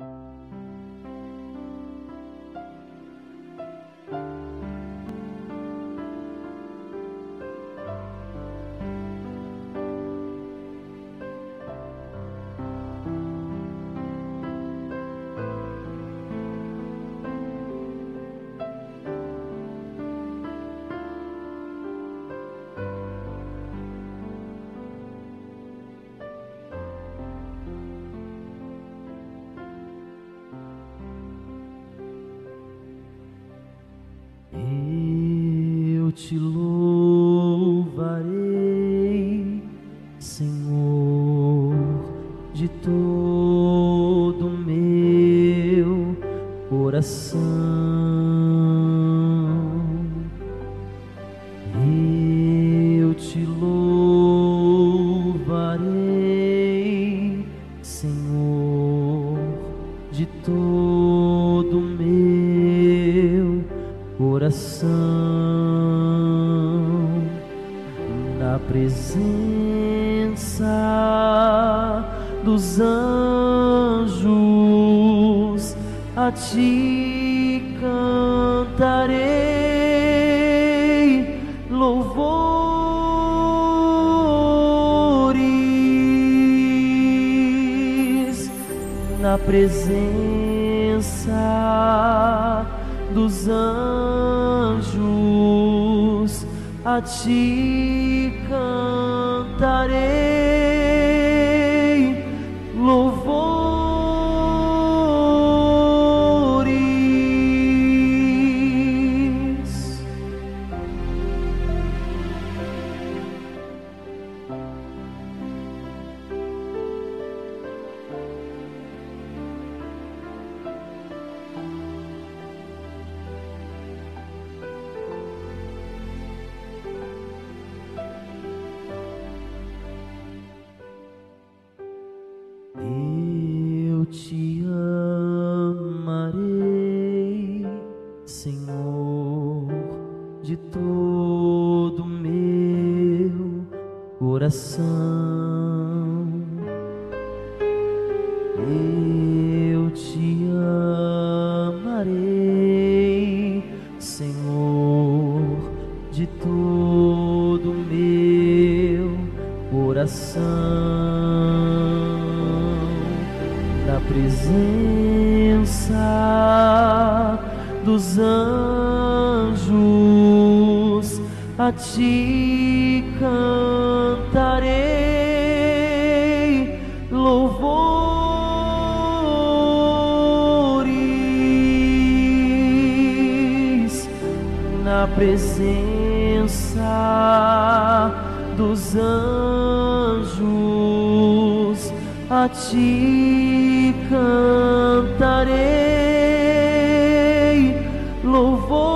Eu te louvarei, Senhor, de todo meu coração. Eu te louvarei, Senhor, de todo meu coração presença dos anjos a ti cantarei louvores na presença dos anjos a ti cantarei te amarei, Senhor, de todo meu coração. Eu te amarei, Senhor, de todo meu coração na presença dos anjos a ti cantarei louvores na presença dos anjos a ti cantarei louvores